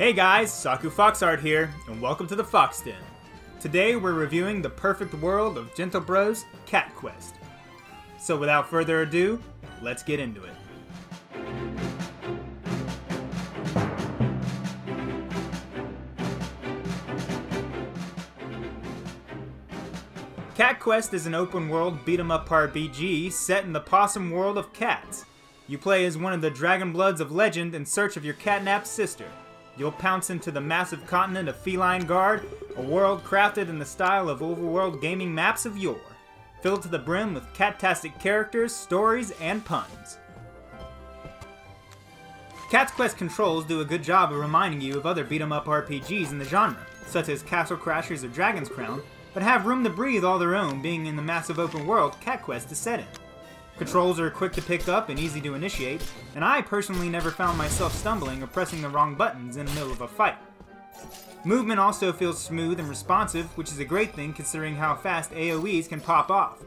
Hey guys, Saku Foxheart here, and welcome to the Fox Den. Today we're reviewing the perfect world of Gentlebros Cat Quest. So without further ado, let's get into it. Cat Quest is an open world beat 'em up RPG set in the possum world of cats. You play as one of the Dragon Bloods of legend in search of your catnapped sister. You'll pounce into the massive continent of Felingard, a world crafted in the style of overworld gaming maps of yore, filled to the brim with cat-tastic characters, stories, and puns. Cat's Quest controls do a good job of reminding you of other beat 'em up RPGs in the genre, such as Castle Crashers or Dragon's Crown, but have room to breathe all their own being in the massive open world Cat Quest is set in. Controls are quick to pick up and easy to initiate, and I personally never found myself stumbling or pressing the wrong buttons in the middle of a fight. Movement also feels smooth and responsive, which is a great thing considering how fast AoEs can pop off.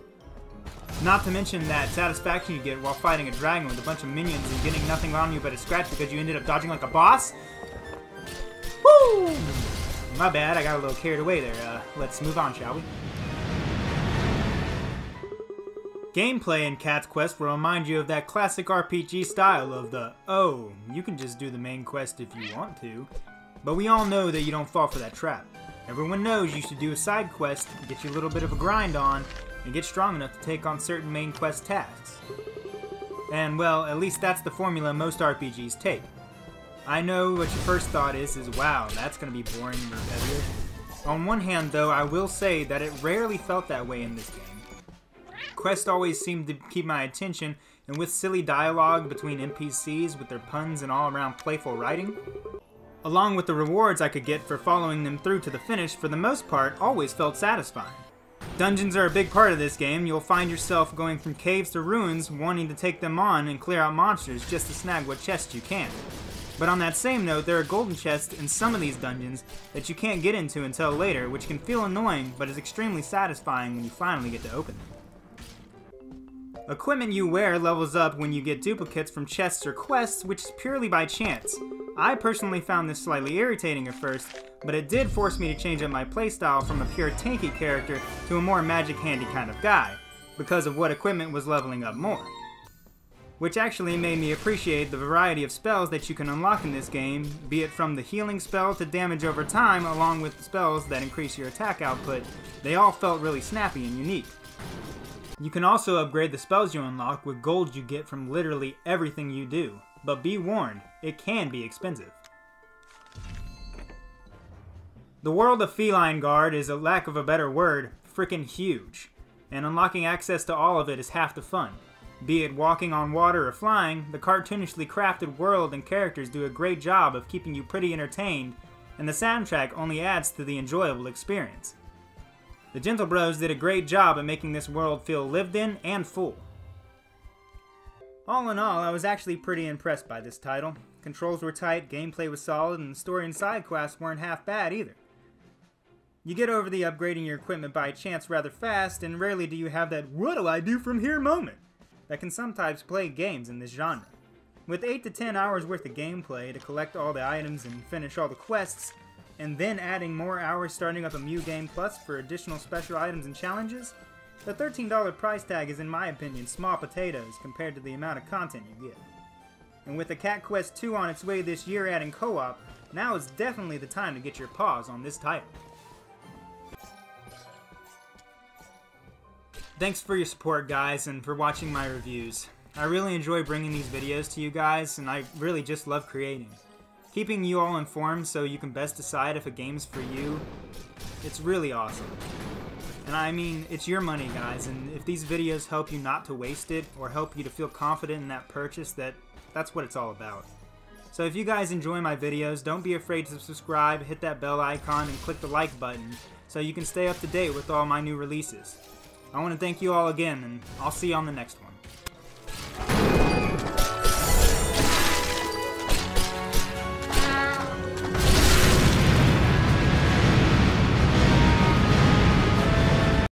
Not to mention that satisfaction you get while fighting a dragon with a bunch of minions and getting nothing on you but a scratch because you ended up dodging like a boss. Woo! My bad, I got a little carried away there. Uh, let's move on, shall we? Gameplay in Cat's Quest will remind you of that classic RPG style of the, oh, you can just do the main quest if you want to. But we all know that you don't fall for that trap. Everyone knows you should do a side quest, get you a little bit of a grind on, and get strong enough to take on certain main quest tasks. And well, at least that's the formula most RPGs take. I know what your first thought is, is wow, that's gonna be boring and repetitive. On one hand though, I will say that it rarely felt that way in this game. Quest always seemed to keep my attention, and with silly dialogue between NPCs with their puns and all around playful writing, along with the rewards I could get for following them through to the finish, for the most part, always felt satisfying. Dungeons are a big part of this game. You'll find yourself going from caves to ruins, wanting to take them on and clear out monsters just to snag what chests you can. But on that same note, there are golden chests in some of these dungeons that you can't get into until later, which can feel annoying, but is extremely satisfying when you finally get to open them. Equipment you wear levels up when you get duplicates from chests or quests, which is purely by chance. I personally found this slightly irritating at first, but it did force me to change up my playstyle from a pure tanky character to a more magic handy kind of guy, because of what equipment was leveling up more. Which actually made me appreciate the variety of spells that you can unlock in this game, be it from the healing spell to damage over time, along with spells that increase your attack output, they all felt really snappy and unique. You can also upgrade the spells you unlock with gold you get from literally everything you do, but be warned, it can be expensive. The world of Felingard is, a lack of a better word, frickin' huge, and unlocking access to all of it is half the fun. Be it walking on water or flying, the cartoonishly crafted world and characters do a great job of keeping you pretty entertained, and the soundtrack only adds to the enjoyable experience. The Gentlebros did a great job at making this world feel lived in and full. All in all, I was actually pretty impressed by this title. Controls were tight, gameplay was solid, and the story and side quests weren't half bad either. You get over the upgrading your equipment by chance rather fast, and rarely do you have that what do I do from here moment that can sometimes plague games in this genre. With 8 to 10 hours worth of gameplay to collect all the items and finish all the quests, and then adding more hours starting up a Mew Game Plus for additional special items and challenges, the $13 price tag is in my opinion small potatoes compared to the amount of content you get. And with the Cat Quest 2 on its way this year adding co-op, now is definitely the time to get your paws on this title. Thanks for your support guys and for watching my reviews. I really enjoy bringing these videos to you guys and I really just love creating keeping you all informed so you can best decide if a game's for you, it's really awesome. And I mean, it's your money, guys, and if these videos help you not to waste it or help you to feel confident in that purchase, that that's what it's all about. So if you guys enjoy my videos, don't be afraid to subscribe, hit that bell icon, and click the like button so you can stay up to date with all my new releases. I want to thank you all again, and I'll see you on the next one.